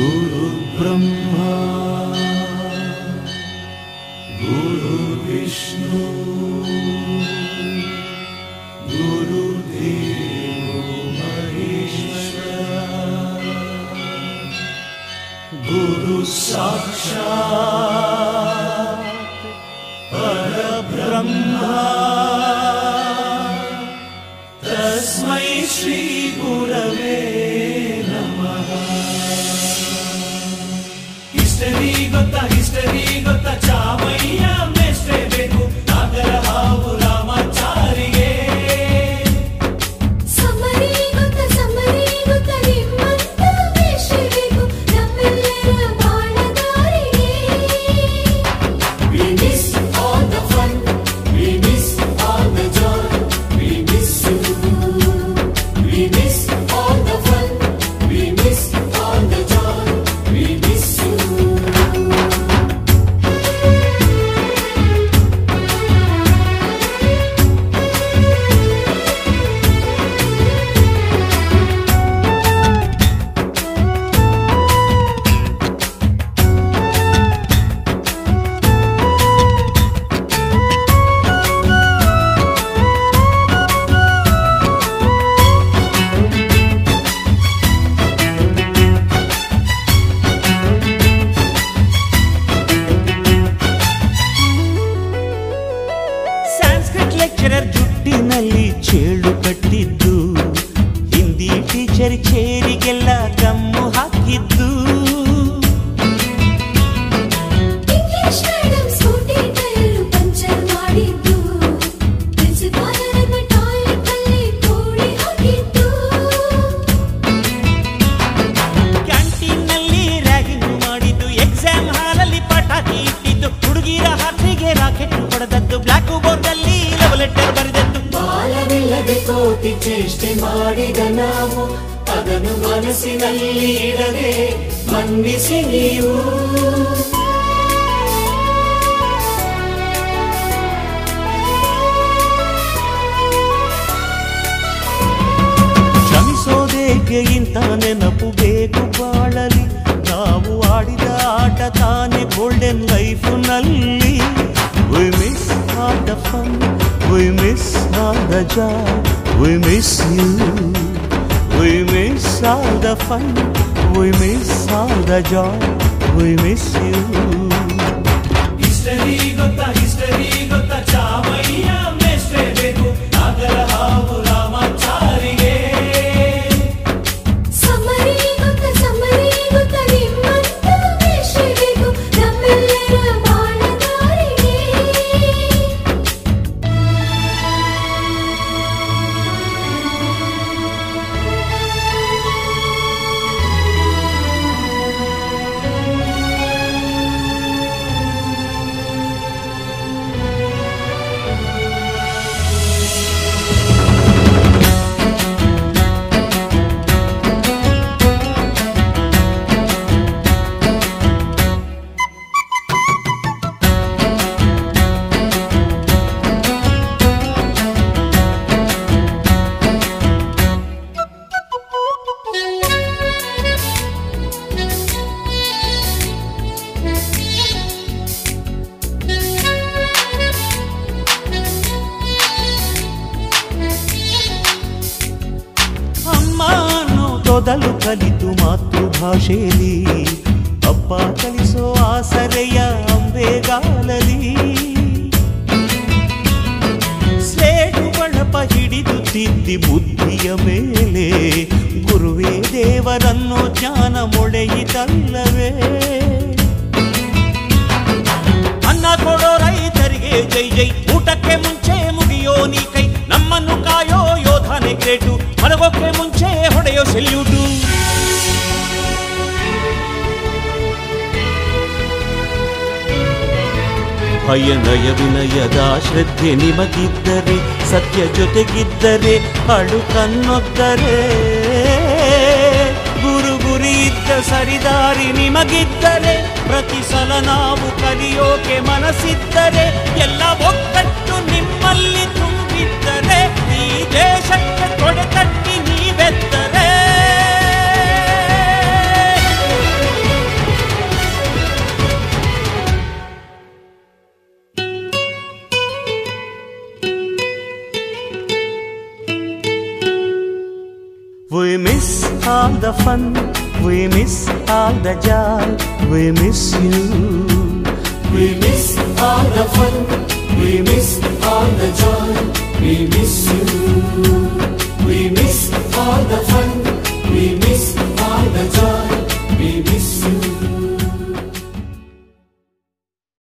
गुरु ब्रह्मा गुरुविष्णु। गुरुवि गुरु साक्षा हर the history, Sanskrit lecturer ಜುಟ್ಟಿನಲ್ಲಿ ಚೇಳು ಕಟ್ಟಿದ್ದು ಹಿಂದಿ ಟೀಚರ್ ಚೇರಿಗೆಲ್ಲ ಕೋಟಿ ಚೇಷ್ಟೆ ಮಾಡಿದ ನಾವು ಅದನ್ನು ಮನಸ್ಸಿನಲ್ಲಿ ಇಡದೆ ಮನ್ನಿಸಿ ನೀವು ಕ್ಷಮಿಸೋದೇಕೆ ಇಂಥ ನೆನಪು ಬೇಕು ಬಾಳಲಿ ನಾವು ಆಡಿದ ಆಟ ತಾನೇ golden ಲೈಫ್ನಲ್ಲಿ We miss all the fun, we miss all the joy, We miss you, we miss all the fun, we miss all the joy, we miss you. Easter Eve, Easter ಕಲಿತು ಮಾತೃಭಾಷೆಯಲ್ಲಿ ಅಪ್ಪ ಕಲಿಸೋ ಆಸರೆಯ ಅಂಬೆಗಾಲಲಿ ಸ್ಲೇಟು ಬಳಪ ಹಿಡಿದು ತಿದ್ದಿ ಬುದ್ಧಿಯ ಮೇಲೆ ಗುರುವೇ ದೇವರನ್ನು ಜ್ಞಾನ ಮೊಳೆಯಿತಲ್ಲವೇ ಅನ್ನ ಕೊಡೋ ರೈತರಿಗೆ ಜೈ ಜೈ ಊಟಕ್ಕೆ ಮುಂಚೆ ಭಯ ನಯ ವಿನಯದ ಶ್ರದ್ಧೆ ನಿಮಗಿದ್ದರೆ, ಸತ್ಯ ಜೊತೆಗಿದ್ದರೆ ಅಳು ಕನ್ನೊದ್ದರೆ ಗುರು ಗುರಿ ಇದ್ದ ಸರಿದಾರಿ ನಿಮಗಿದ್ದರೆ, ಪ್ರತಿ ಸಲ ನಾವು ಕಲಿಯೋಕೆ ಮನಸ್ಸಿದ್ದರೆ, ಎಲ್ಲ ಒಕ್ಕಟ್ಟು ನಿಮ್ಮಲ್ಲಿ ತುಂಬಿದ್ದರೆ, ಈ ದೇಶಕ್ಕೆ ತೊಡೆ ತಟ್ಟಿ We miss all the fun, we miss all the joy, we miss you. We miss all the fun, we miss all the joy, we miss you. We miss all the fun,